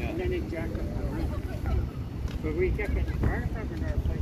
And then it jacked up the roof. But we kept it the fire department our place